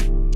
you